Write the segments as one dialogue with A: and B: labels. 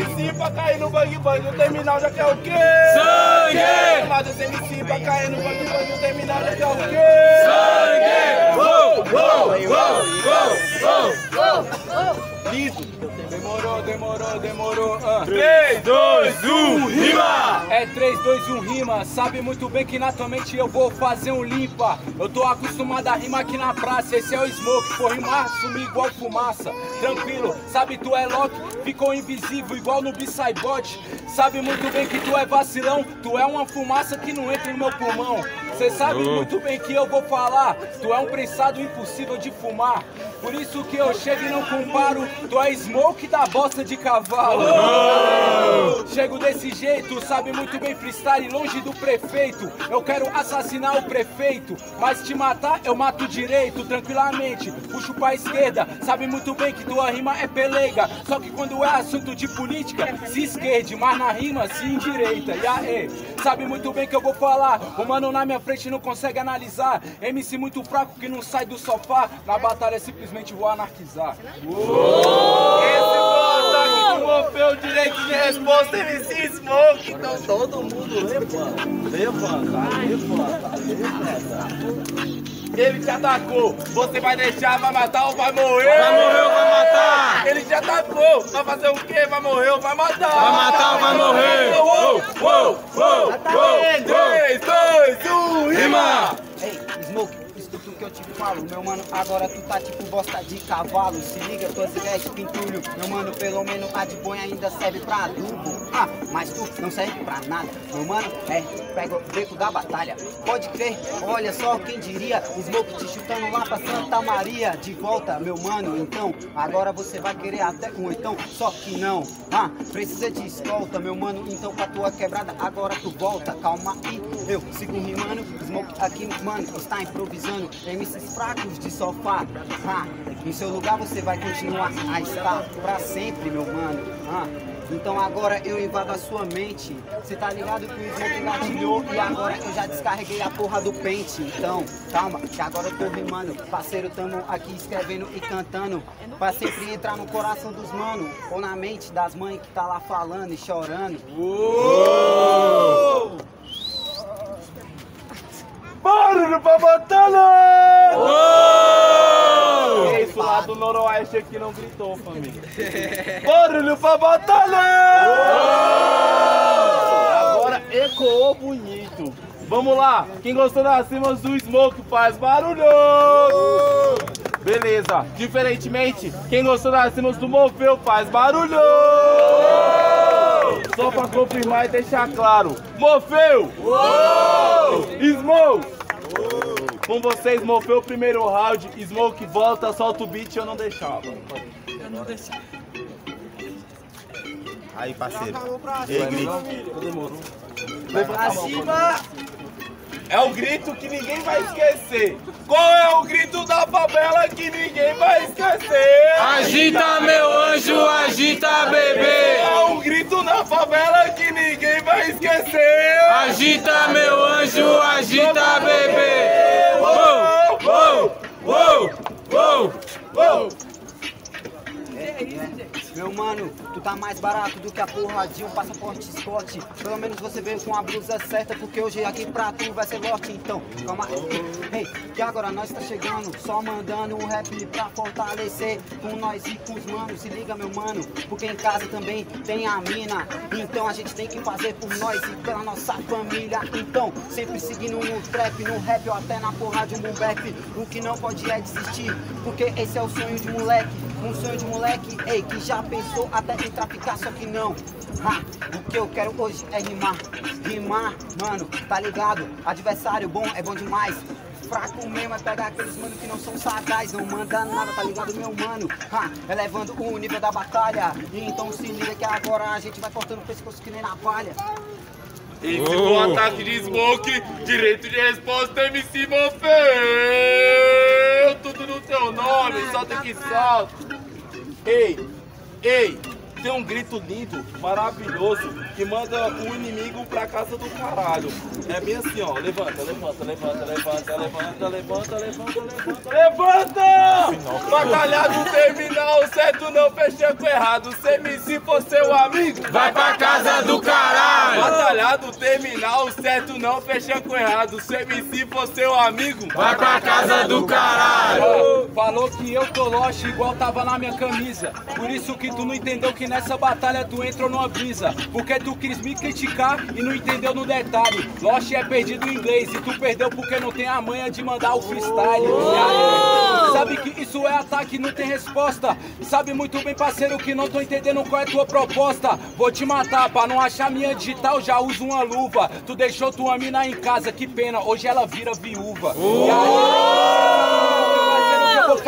A: MC pra cair no bang bang, o terminal já quer o quê?
B: Sangue!
A: Mas os MC pra cair no bang bang, o terminal já quer o quê?
B: Sangue! Uou, uou, uou, uou, uou.
A: Liso. Demorou, demorou, demorou. Ah.
B: 3, 2, 1, rima!
C: É 3, 2, 1 rima, sabe muito bem que na tua mente eu vou fazer um limpa. Eu tô acostumado a rimar aqui na praça, esse é o smoke, for rimar, sumir igual fumaça. Tranquilo, sabe tu é Loki, ficou invisível igual no Bot. Sabe muito bem que tu é vacilão, tu é uma fumaça que não entra no meu pulmão. Cê sabe muito bem que eu vou falar, tu é um prensado impossível de fumar. Por isso que eu chego e não comparo, tu é smoke da bosta de cavalo. Chego desse jeito, sabe muito bem freestyle longe do prefeito. Eu quero assassinar o prefeito, mas te matar eu mato direito, tranquilamente. Puxo pra esquerda, sabe muito bem que tua rima é pelega. Só que quando é assunto de política, se esquerde, mas na rima se endireita. E aí, sabe muito bem que eu vou falar. O mano na minha frente não consegue analisar. MC muito fraco que não sai do sofá. Na batalha simplesmente vou anarquizar.
A: Foi o do Morfeu, direito de resposta, MC Smoke. Então todo mundo levanta, levanta, levanta, levanta. Ele te atacou, você vai deixar, vai matar ou vai morrer?
B: Vai morrer ou vai matar?
A: Ele te atacou, vai fazer o quê? Vai morrer ou vai matar?
B: Vai matar ou vai morrer?
A: Uou, uou, uou, uou. 3, 2, 1,
D: que eu te falo, meu mano. Agora tu tá tipo bosta de cavalo. Se liga, tuas ideias de pintulho. Meu mano, pelo menos a de boi ainda serve pra adubo. Ah, mas tu não serve pra nada. Meu mano, é, pega o beco da batalha. Pode crer, olha só quem diria. Smoke te chutando lá pra Santa Maria. De volta, meu mano. Então, agora você vai querer até um então. Só que não. Ah, precisa de escolta, meu mano. Então, pra tua quebrada, agora tu volta. Calma aí, eu sigo rimando. Smoke aqui, mano, está improvisando. MCs fracos de sofá. Ah, no seu lugar você vai continuar a estar pra sempre, meu mano. Ah, então agora eu invado a sua mente. Cê tá ligado que o Smoke gatilhou e agora eu já descarreguei a porra do pente. Então, calma, que agora eu tô rimando. Parceiro, tamo aqui escrevendo e cantando. Pra sempre entrar no coração dos mano. Ou na mente das mães que tá lá falando e chorando.
A: Barulho pra batalha! Do noroeste aqui não gritou, família. Barulho pra batalha! Agora ecoou bonito. Vamos lá, quem gostou das rimas do Smoke faz barulho! Beleza, diferentemente, quem gostou das rimas do Morfeu faz barulho! Só pra confirmar e deixar claro, Morfeu! Com vocês, Morfeu o primeiro round, Smoke volta, solta o beat eu não deixava.
E: Aí, parceiro. Ei, grito.
A: Pra cima! É o grito que ninguém vai esquecer. Qual é o grito da favela que ninguém vai esquecer?
B: Agita meu anjo, agita bebê!
A: É um grito na favela que ninguém vai esquecer.
B: Agita meu anjo, agita bebê! Uou, uou, uou, uou, uou!
D: Meu mano, tu tá mais barato do que a porra de um passaporte Scott. Pelo menos você veio com a blusa certa, porque hoje aqui pra tu vai ser lote. Então, calma aí. Ei, que agora nós tá chegando, só mandando um rap pra fortalecer com nós e com os manos. Se liga, meu mano, porque em casa também tem a mina. Então a gente tem que fazer por nós e pela nossa família. Então, sempre seguindo no trap, no rap ou até na porra de um boom. O que não pode é desistir, porque esse é o sonho de moleque. Um sonho de moleque, ei, que já pensou até em traficar, só que não. Ha, o que eu quero hoje é rimar. Rimar, mano, tá ligado? Adversário bom é bom demais. Fraco mesmo é pegar aqueles mano que não são sagaz, não manda nada, tá ligado, meu mano? Ha, elevando o nível da batalha. E então se liga que agora a gente vai cortando o pescoço que nem navalha.
A: Esse foi o ataque de Smoke, direito de resposta MC Morfeu. Tudo no teu nome, solta que solta. Ei, ei, tem um grito lindo, maravilhoso, que manda o inimigo pra casa do caralho. É bem assim, ó, levanta, levanta, levanta, levanta, levanta, levanta, levanta, levanta, levanta. Batalhado terminal, certo não fechei com errado. Se MC for seu amigo,
B: Vai pra casa do caralho.
A: Batalhado terminal, certo não fechei com errado. Se MC for seu amigo,
B: Vai pra casa do caralho.
C: Falou que eu tô lost igual tava na minha camisa. Por isso que tu não entendeu que nessa batalha tu entrou numa brisa. Porque tu quis me criticar e não entendeu no detalhe. Lost é perdido em inglês e tu perdeu porque não tem a manha de mandar o freestyle. Sabe que isso é ataque, não tem resposta. Sabe muito bem, parceiro, que não tô entendendo qual é tua proposta. Vou te matar, pra não achar minha digital, já uso uma luva. Tu deixou tua mina em casa, que pena, hoje ela vira viúva. E aí,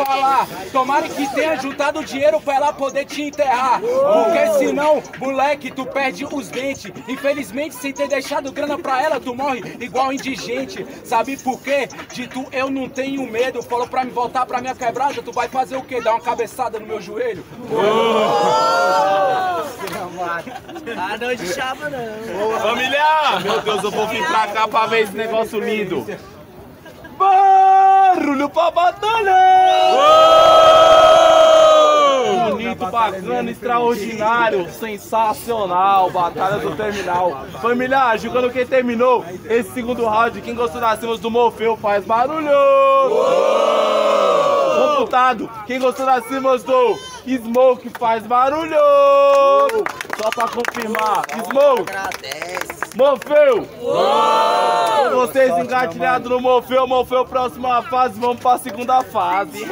C: falar. Tomara que tenha juntado dinheiro pra ela poder te enterrar. Porque senão, moleque, tu perde os dentes. Infelizmente, sem ter deixado grana pra ela, tu morre igual indigente. Sabe por quê? De tu eu não tenho medo. Falou pra me voltar pra minha quebrada, tu vai fazer o quê? Dar uma cabeçada no meu joelho?
F: Ah, não de chapa não.
A: Família! Meu Deus, eu vou vir pra cá pra ver esse negócio lindo. Barulho pra batalha! Bonito, bacana, extraordinário, sensacional, batalha do terminal. Família, julgando quem terminou esse segundo round, quem gostou das rimas do Morfeu faz barulho! Computado, quem gostou das rimas do Smoke faz barulho! Só pra confirmar, Smoke!
F: Agradece.
A: Morfeu! Vocês engatilhados no Morfeu, Morfeu, próxima fase, vamos pra segunda fase.